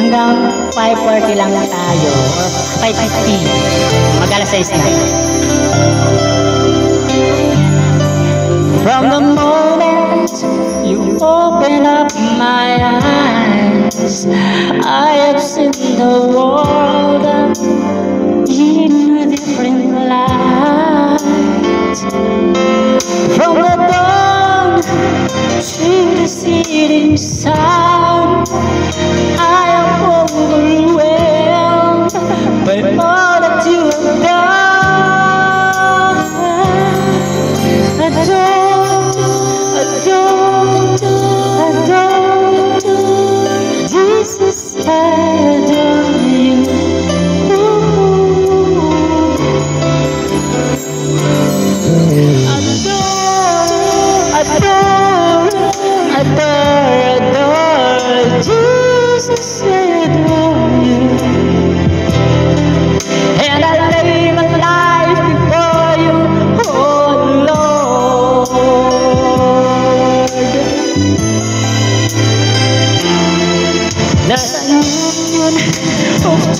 hanggang 5.40 lang tayo. Or 5.50 mag alas 6 na. From the moment you open up my eyes I have seen the world in a different light. From the dawn to the setting sun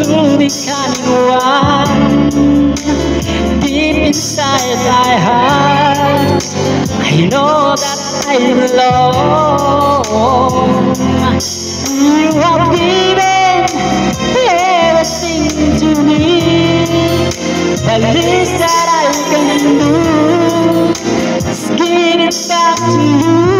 two becoming one deep inside my heart. I know that I belong. You have given everything to me. The least that I can do is give it back to you.